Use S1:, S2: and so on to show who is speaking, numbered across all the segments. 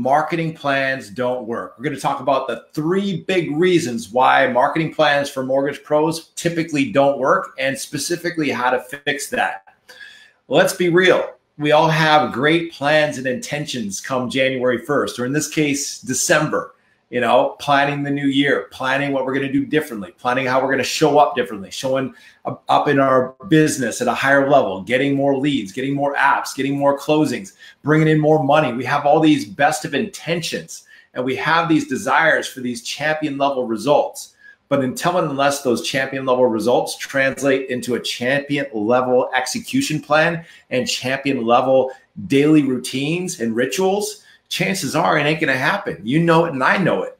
S1: marketing plans don't work. We're going to talk about the three big reasons why marketing plans for mortgage pros typically don't work and specifically how to fix that. Let's be real. We all have great plans and intentions come January 1st, or in this case, December you know, planning the new year, planning what we're going to do differently, planning how we're going to show up differently, showing up in our business at a higher level, getting more leads, getting more apps, getting more closings, bringing in more money. We have all these best of intentions and we have these desires for these champion level results. But until and unless those champion level results translate into a champion level execution plan and champion level daily routines and rituals, chances are it ain't going to happen. You know it, and I know it.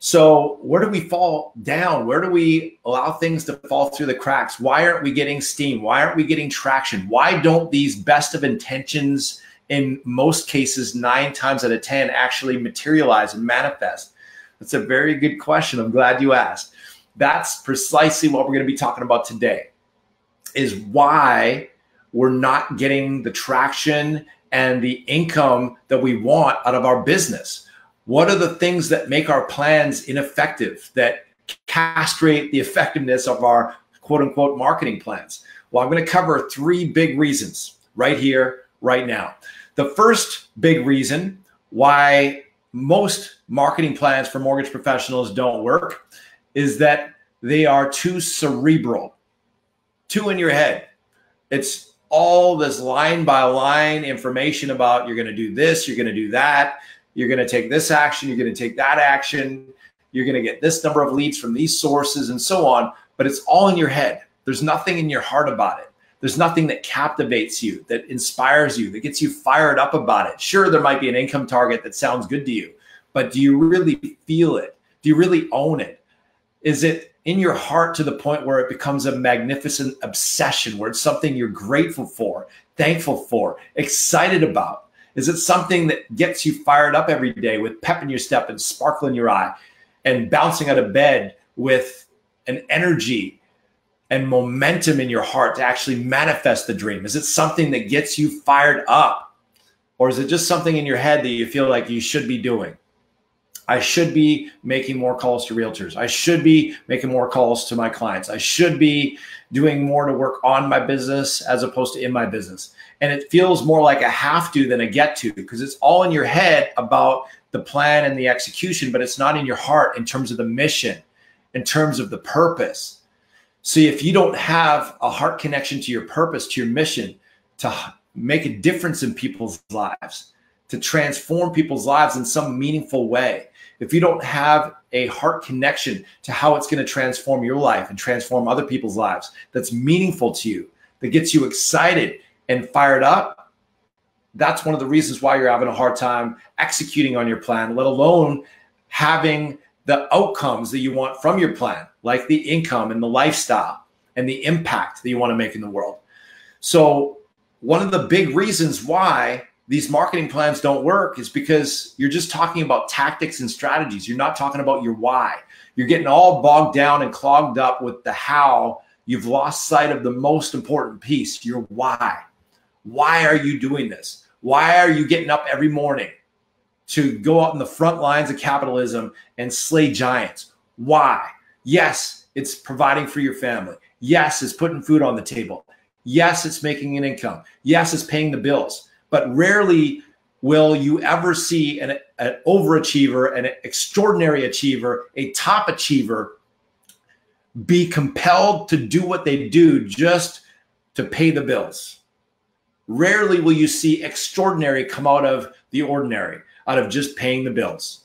S1: So, where do we fall down? Where do we allow things to fall through the cracks? Why aren't we getting steam? Why aren't we getting traction? Why don't these best of intentions, in most cases, nine times out of 10, actually materialize and manifest? That's a very good question. I'm glad you asked. That's precisely what we're going to be talking about today is why we're not getting the traction and the income that we want out of our business? What are the things that make our plans ineffective, that castrate the effectiveness of our quote unquote marketing plans? Well, I'm going to cover three big reasons right here, right now. The first big reason why most marketing plans for mortgage professionals don't work is that they are too cerebral, too in your head. It's all this line by line information about you're going to do this, you're going to do that, you're going to take this action, you're going to take that action, you're going to get this number of leads from these sources and so on. But it's all in your head. There's nothing in your heart about it. There's nothing that captivates you, that inspires you, that gets you fired up about it. Sure, there might be an income target that sounds good to you, but do you really feel it? Do you really own it? Is it in your heart to the point where it becomes a magnificent obsession, where it's something you're grateful for, thankful for, excited about? Is it something that gets you fired up every day with pep in your step and sparkle in your eye and bouncing out of bed with an energy and momentum in your heart to actually manifest the dream? Is it something that gets you fired up? Or is it just something in your head that you feel like you should be doing? I should be making more calls to realtors. I should be making more calls to my clients. I should be doing more to work on my business as opposed to in my business. And it feels more like a have to than a get to because it's all in your head about the plan and the execution, but it's not in your heart in terms of the mission, in terms of the purpose. See, if you don't have a heart connection to your purpose, to your mission, to make a difference in people's lives, to transform people's lives in some meaningful way, if you don't have a heart connection to how it's going to transform your life and transform other people's lives that's meaningful to you, that gets you excited and fired up, that's one of the reasons why you're having a hard time executing on your plan, let alone having the outcomes that you want from your plan, like the income and the lifestyle and the impact that you want to make in the world. So, one of the big reasons why these marketing plans don't work is because you're just talking about tactics and strategies. You're not talking about your why. You're getting all bogged down and clogged up with the how. You've lost sight of the most important piece your why. Why are you doing this? Why are you getting up every morning to go out in the front lines of capitalism and slay giants? Why? Yes, it's providing for your family. Yes, it's putting food on the table. Yes, it's making an income. Yes, it's paying the bills but rarely will you ever see an, an overachiever, an extraordinary achiever, a top achiever be compelled to do what they do just to pay the bills. Rarely will you see extraordinary come out of the ordinary, out of just paying the bills.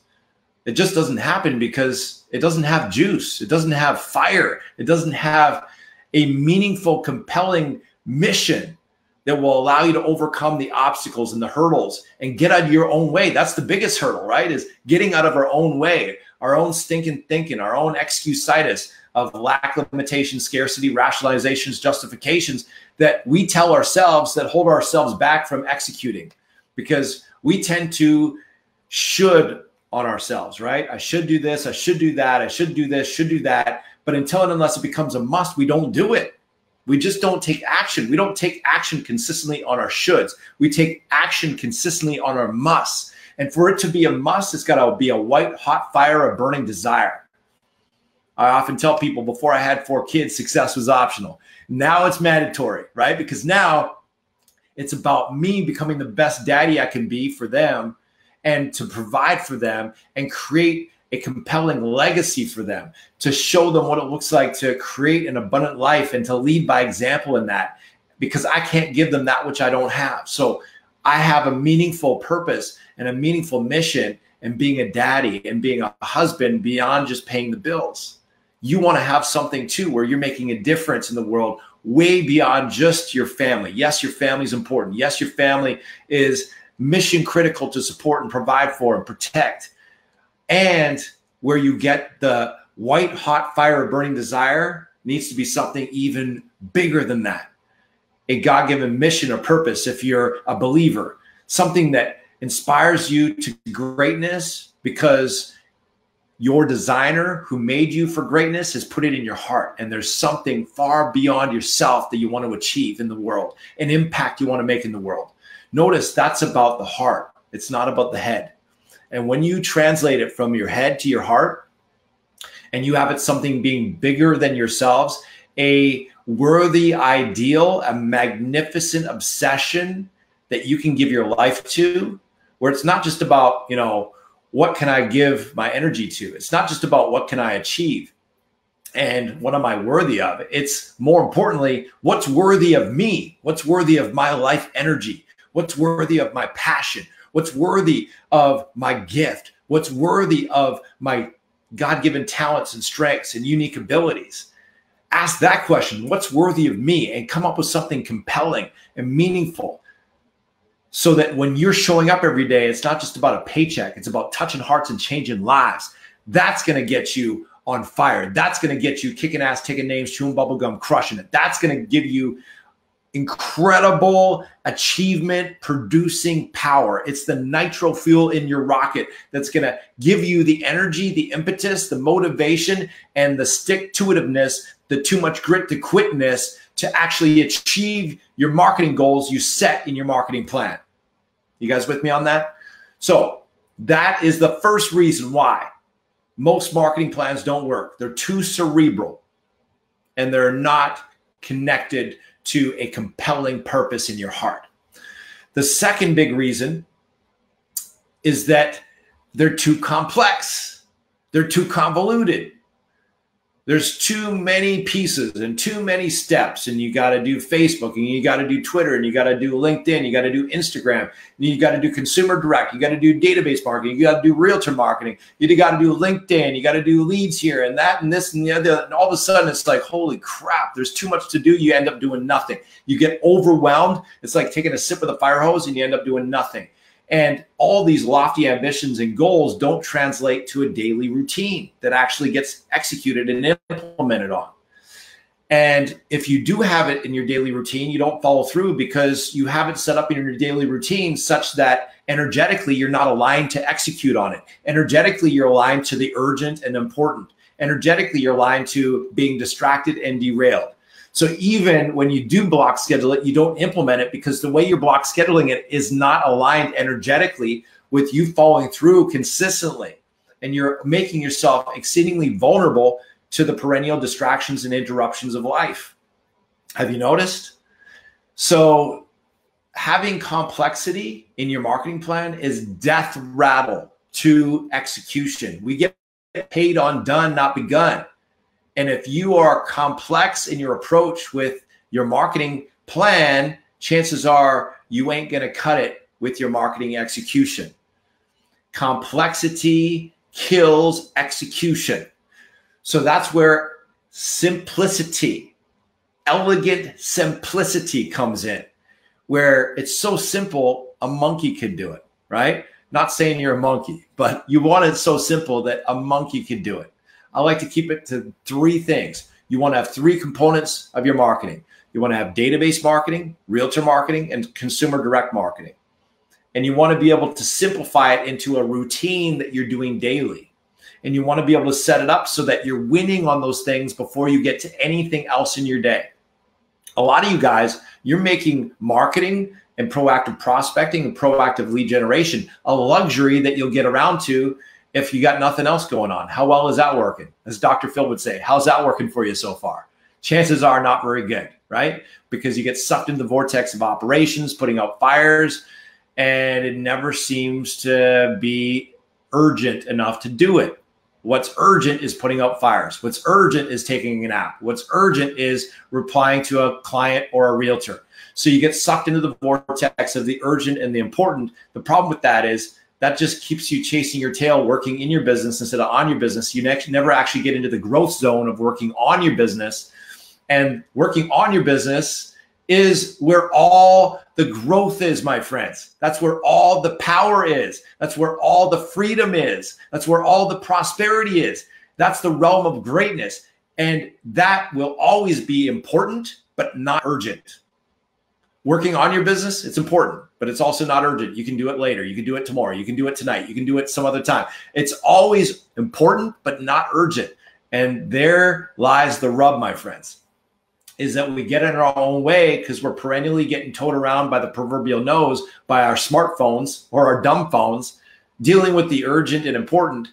S1: It just doesn't happen because it doesn't have juice, it doesn't have fire, it doesn't have a meaningful, compelling mission that will allow you to overcome the obstacles and the hurdles and get out of your own way. That's the biggest hurdle, right? Is getting out of our own way, our own stinking thinking, our own excusitis of lack, limitation, scarcity, rationalizations, justifications that we tell ourselves that hold ourselves back from executing because we tend to should on ourselves, right? I should do this, I should do that, I should do this, should do that. But until and unless it becomes a must, we don't do it. We just don't take action. We don't take action consistently on our shoulds. We take action consistently on our musts. And for it to be a must, it's got to be a white hot fire, a burning desire. I often tell people before I had four kids, success was optional. Now it's mandatory, right? Because now it's about me becoming the best daddy I can be for them and to provide for them and create a compelling legacy for them, to show them what it looks like to create an abundant life and to lead by example in that because I can't give them that which I don't have. So I have a meaningful purpose and a meaningful mission and being a daddy and being a husband beyond just paying the bills. You want to have something too where you're making a difference in the world way beyond just your family. Yes, your family is important. Yes, your family is mission critical to support and provide for and protect. And where you get the white hot fire of burning desire needs to be something even bigger than that. A God given mission or purpose, if you're a believer, something that inspires you to greatness because your designer who made you for greatness has put it in your heart. And there's something far beyond yourself that you want to achieve in the world an impact you want to make in the world. Notice that's about the heart. It's not about the head and when you translate it from your head to your heart and you have it something being bigger than yourselves a worthy ideal a magnificent obsession that you can give your life to where it's not just about you know what can I give my energy to? It's not just about what can I achieve and what am I worthy of? It's more importantly, what's worthy of me? What's worthy of my life energy? What's worthy of my passion? What's worthy of my gift? What's worthy of my God given talents and strengths and unique abilities? Ask that question what's worthy of me? And come up with something compelling and meaningful so that when you're showing up every day, it's not just about a paycheck, it's about touching hearts and changing lives. That's going to get you on fire. That's going to get you kicking ass, taking names, chewing bubblegum, crushing it. That's going to give you incredible achievement producing power. It's the nitro fuel in your rocket that's going to give you the energy, the impetus, the motivation, and the stick to itiveness, the too much grit to quitness to actually achieve your marketing goals you set in your marketing plan. You guys with me on that? So, that is the first reason why most marketing plans don't work. They're too cerebral and they're not connected to a compelling purpose in your heart. The second big reason is that they're too complex, they're too convoluted there's too many pieces and too many steps and you got to do facebook and you got to do twitter and you got to do linkedin you got to do instagram and you got to do consumer direct you got to do database marketing you got to do realtor marketing you got to do linkedin you got to do leads here and that and this and the other and all of a sudden it's like holy crap there's too much to do you end up doing nothing. You get overwhelmed it's like taking a sip of the fire hose and you end up doing nothing and all these lofty ambitions and goals don't translate to a daily routine that actually gets executed and implemented on. And if you do have it in your daily routine, you don't follow through because you haven't set up in your daily routine such that energetically you're not aligned to execute on it. Energetically, you're aligned to the urgent and important. Energetically, you're aligned to being distracted and derailed. So even when you do block schedule it, you don't implement it because the way you're block scheduling it is not aligned energetically with you following through consistently. And you're making yourself exceedingly vulnerable to the perennial distractions and interruptions of life. Have you noticed? So having complexity in your marketing plan is death rattle to execution. We get paid on done, not begun. And if you are complex in your approach with your marketing plan, chances are you ain't going to cut it with your marketing execution. Complexity kills execution. So that's where simplicity, elegant simplicity comes in, where it's so simple, a monkey can do it, right? Not saying you're a monkey, but you want it so simple that a monkey can do it. I like to keep it to three things. You want to have three components of your marketing. You want to have database marketing, realtor marketing, and consumer direct marketing. And you want to be able to simplify it into a routine that you're doing daily. And you want to be able to set it up so that you're winning on those things before you get to anything else in your day. A lot of you guys, you're making marketing and proactive prospecting and proactive lead generation, a luxury that you'll get around to if you got nothing else going on. How well is that working? As Dr. Phil would say, how's that working for you so far? Chances are not very good, right? Because you get sucked into the vortex of operations, putting out fires, and it never seems to be urgent enough to do it. What's urgent is putting out fires. What's urgent is taking a nap. What's urgent is replying to a client or a realtor. So you get sucked into the vortex of the urgent and the important. The problem with that is that just keeps you chasing your tail, working in your business instead of on your business. You never actually get into the growth zone of working on your business. And working on your business is where all the growth is, my friends. That's where all the power is. That's where all the freedom is. That's where all the prosperity is. That's the realm of greatness. And that will always be important, but not urgent working on your business, it's important, but it's also not urgent. You can do it later. You can do it tomorrow. You can do it tonight. You can do it some other time. It's always important, but not urgent. And there lies the rub, my friends, is that we get in our own way because we're perennially getting towed around by the proverbial nose by our smartphones or our dumb phones, dealing with the urgent and important,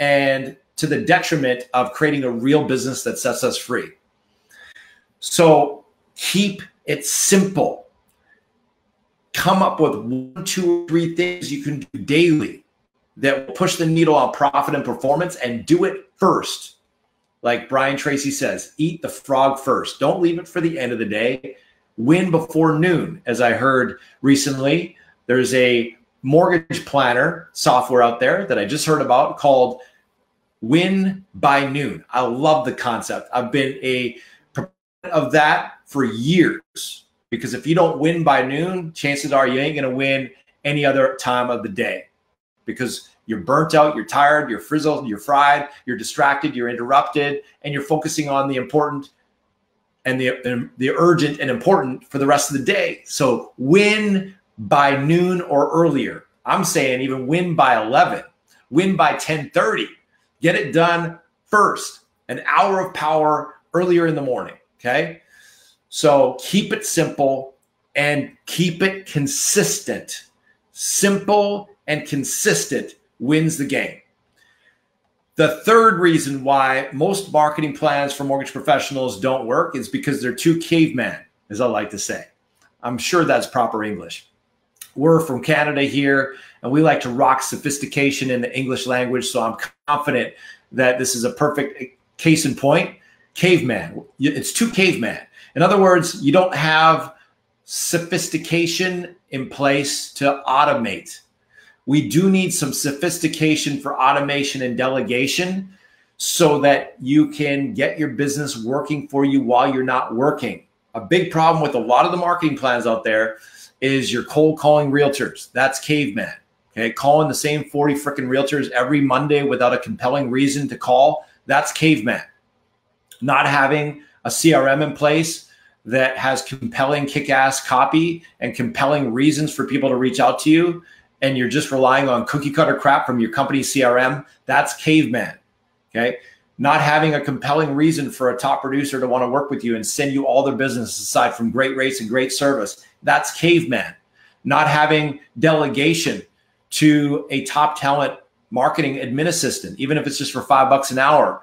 S1: and to the detriment of creating a real business that sets us free. So keep it simple come up with one, two, three things you can do daily that will push the needle on profit and performance and do it first. Like Brian Tracy says, eat the frog first. Don't leave it for the end of the day. Win before noon. As I heard recently, there's a mortgage planner software out there that I just heard about called Win by Noon. I love the concept. I've been a proponent of that for years because if you don't win by noon, chances are you ain't going to win any other time of the day because you're burnt out, you're tired, you're frizzled, you're fried, you're distracted, you're interrupted, and you're focusing on the important and the, the urgent and important for the rest of the day. So win by noon or earlier. I'm saying even win by 11, win by 10:30. Get it done first. An hour of power earlier in the morning, okay? So keep it simple and keep it consistent. Simple and consistent wins the game. The third reason why most marketing plans for mortgage professionals don't work is because they're too caveman, as I like to say. I'm sure that's proper English. We're from Canada here, and we like to rock sophistication in the English language. So I'm confident that this is a perfect case in point. Caveman. It's too caveman. In other words, you don't have sophistication in place to automate. We do need some sophistication for automation and delegation so that you can get your business working for you while you're not working. A big problem with a lot of the marketing plans out there is you're cold calling realtors. That's caveman. Okay, calling the same 40 freaking realtors every Monday without a compelling reason to call. That's caveman. Not having a CRM in place that has compelling kick-ass copy and compelling reasons for people to reach out to you and you're just relying on cookie cutter crap from your company crm that's caveman okay? Not having a compelling reason for a top producer to want to work with you and send you all their business aside from great rates and great service that's caveman. Not having delegation to a top talent marketing admin assistant even if it's just for five bucks an hour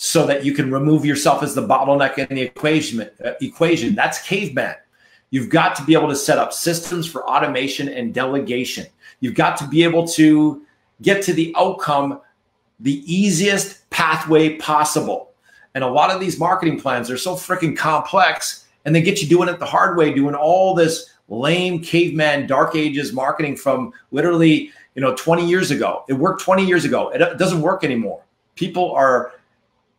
S1: so that you can remove yourself as the bottleneck in the equation. Uh, equation. That's caveman. You've got to be able to set up systems for automation and delegation. You've got to be able to get to the outcome the easiest pathway possible. And a lot of these marketing plans are so freaking complex and they get you doing it the hard way, doing all this lame caveman dark ages marketing from literally, you know, 20 years ago. It worked 20 years ago. It doesn't work anymore. People are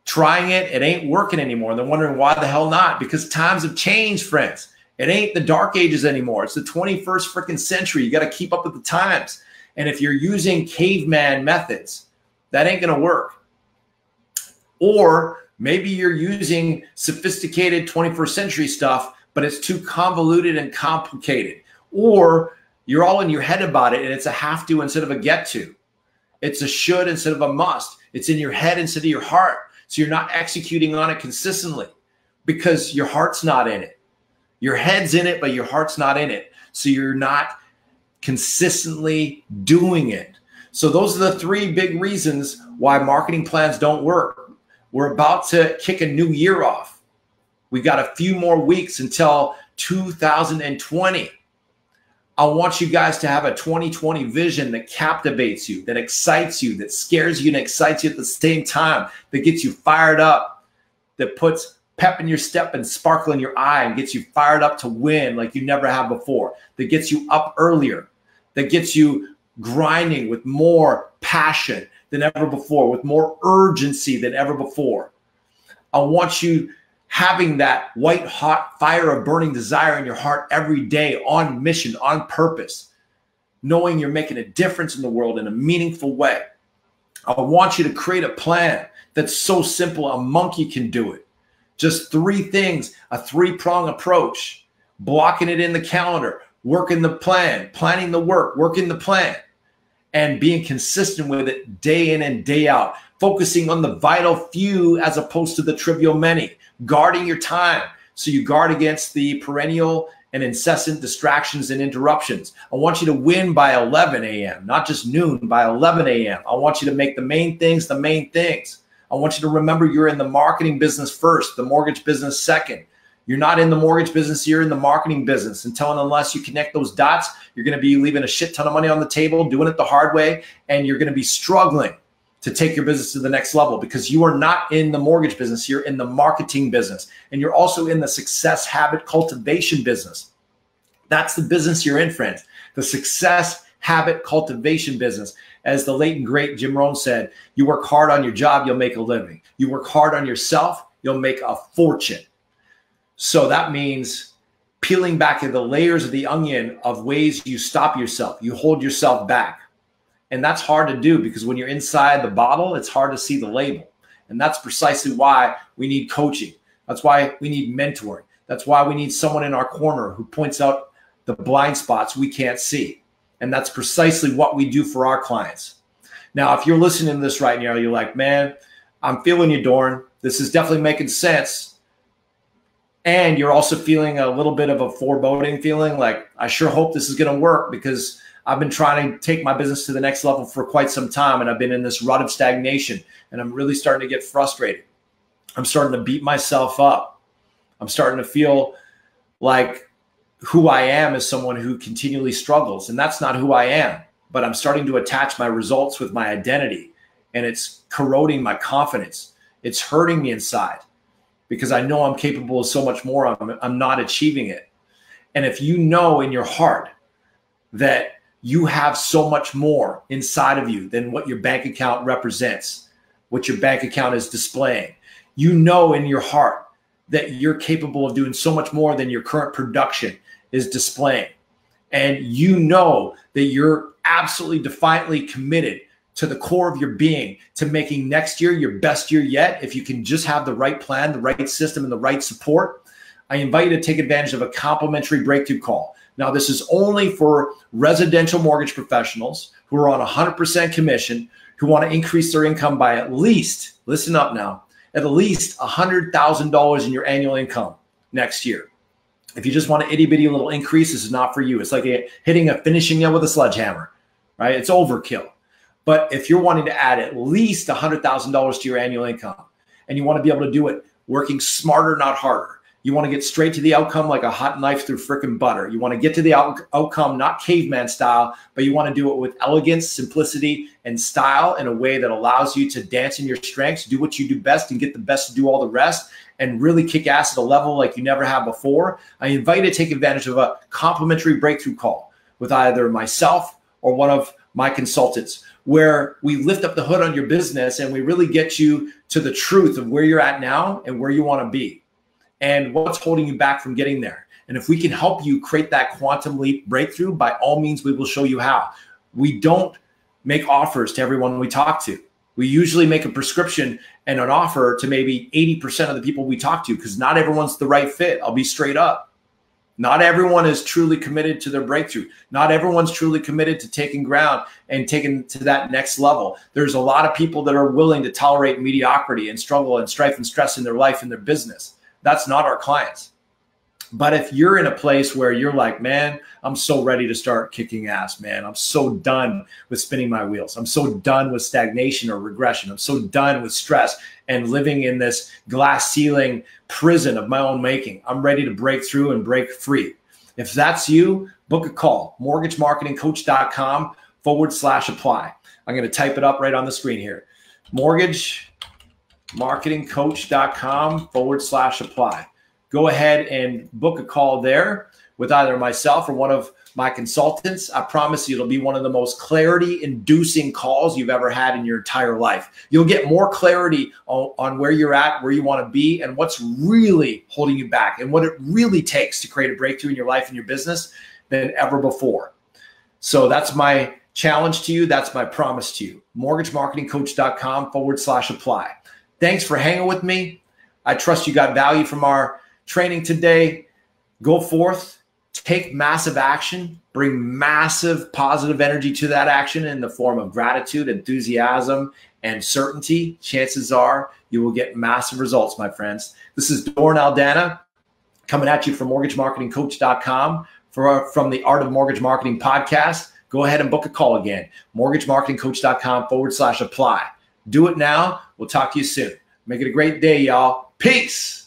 S1: trying it, it ain't working anymore. They're wondering why the hell not? Because times have changed, friends. It ain't the dark ages anymore. It's the 21st freaking century. You got to keep up with the times. And if you're using caveman methods, that ain't going to work. Or maybe you're using sophisticated 21st century stuff, but it's too convoluted and complicated. Or you're all in your head about it and it's a have to instead of a get to. It's a should instead of a must. It's in your head instead of your heart. So you're not executing on it consistently because your heart's not in it. Your head's in it, but your heart's not in it. So you're not consistently doing it. So those are the three big reasons why marketing plans don't work. We're about to kick a new year off. We've got a few more weeks until 2020. I want you guys to have a 2020 vision that captivates you, that excites you, that scares you and excites you at the same time, that gets you fired up, that puts pep in your step and sparkle in your eye and gets you fired up to win like you never have before, that gets you up earlier, that gets you grinding with more passion than ever before, with more urgency than ever before. I want you having that white hot fire of burning desire in your heart every day on mission, on purpose, knowing you're making a difference in the world in a meaningful way. I want you to create a plan that's so simple a monkey can do it. Just three things, a three prong approach, blocking it in the calendar, working the plan, planning the work, working the plan, and being consistent with it day in and day out, focusing on the vital few as opposed to the trivial many guarding your time so you guard against the perennial and incessant distractions and interruptions. I want you to win by 11 a.m., not just noon, by 11 a.m. I want you to make the main things the main things. I want you to remember you're in the marketing business first, the mortgage business second. You're not in the mortgage business, you're in the marketing business. Until and unless you connect those dots, you're going to be leaving a shit ton of money on the table, doing it the hard way, and you're going to be struggling to take your business to the next level because you are not in the mortgage business, you're in the marketing business, and you're also in the success habit cultivation business. That's the business you're in, friends. The success habit cultivation business. As the late and great Jim Rohn said, you work hard on your job, you'll make a living. You work hard on yourself, you'll make a fortune. So that means peeling back the layers of the onion of ways you stop yourself, you hold yourself back and that's hard to do because when you're inside the bottle, it's hard to see the label. And that's precisely why we need coaching. That's why we need mentoring. That's why we need someone in our corner who points out the blind spots we can't see. And that's precisely what we do for our clients. Now, if you're listening to this right now, you're like, man, I'm feeling you, Doren. This is definitely making sense. And you're also feeling a little bit of a foreboding feeling like, I sure hope this is going to work because I've been trying to take my business to the next level for quite some time, and I've been in this rut of stagnation, and I'm really starting to get frustrated. I'm starting to beat myself up. I'm starting to feel like who I am is someone who continually struggles, and that's not who I am. But I'm starting to attach my results with my identity, and it's corroding my confidence. It's hurting me inside because I know I'm capable of so much more. I'm, I'm not achieving it. And if you know in your heart that you have so much more inside of you than what your bank account represents, what your bank account is displaying. You know in your heart that you're capable of doing so much more than your current production is displaying. And you know that you're absolutely defiantly committed to the core of your being to making next year your best year yet. If you can just have the right plan, the right system, and the right support, I invite you to take advantage of a complimentary breakthrough call. Now, this is only for residential mortgage professionals who are on 100% commission, who want to increase their income by at least, listen up now, at least $100,000 in your annual income next year. If you just want an itty bitty little increase, this is not for you. It's like a, hitting a finishing nail with a sledgehammer, right? It's overkill. But if you're wanting to add at least $100,000 to your annual income and you want to be able to do it working smarter, not harder, you want to get straight to the outcome like a hot knife through freaking butter. You want to get to the out- outcome not caveman style, but you want to do it with elegance, simplicity, and style in a way that allows you to dance in your strengths, do what you do best, and get the best to do all the rest, and really kick ass at a level like you never have before. I invite you to take advantage of a complimentary breakthrough call with either myself or one of my consultants where we lift up the hood on your business and we really get you to the truth of where you're at now and where you want to be and what's holding you back from getting there. And if we can help you create that quantum leap breakthrough, by all means, we will show you how. We don't make offers to everyone we talk to. We usually make a prescription and an offer to maybe 80% of the people we talk to because not everyone's the right fit. I'll be straight up. Not everyone is truly committed to their breakthrough. Not everyone's truly committed to taking ground and taking to that next level. There's a lot of people that are willing to tolerate mediocrity and struggle and strife and stress in their life and their business. That's not our clients. But if you're in a place where you're like, man, I'm so ready to start kicking ass, man. I'm so done with spinning my wheels. I'm so done with stagnation or regression. I'm so done with stress and living in this glass ceiling prison of my own making. I'm ready to break through and break free. If that's you, book a call, mortgagemarketingcoach.com forward slash apply. I'm going to type it up right on the screen here. Mortgagemarketingcoach.com forward slash apply go ahead and book a call there with either myself or one of my consultants. I promise you, it'll be one of the most clarity inducing calls you've ever had in your entire life. You'll get more clarity on, on where you're at, where you want to be, and what's really holding you back and what it really takes to create a breakthrough in your life and your business than ever before. So that's my challenge to you. That's my promise to you. MortgageMarketingCoach.com forward slash apply. Thanks for hanging with me. I trust you got value from our training today. Go forth, take massive action, bring massive positive energy to that action in the form of gratitude, enthusiasm, and certainty. Chances are you will get massive results, my friends. This is Doren Aldana coming at you from mortgagemarketingcoach.com for, from the Art of Mortgage Marketing podcast. Go ahead and book a call again. Mortgagemarketingcoach.com forward slash apply. Do it now. We'll talk to you soon. Make it a great day, y'all. Peace.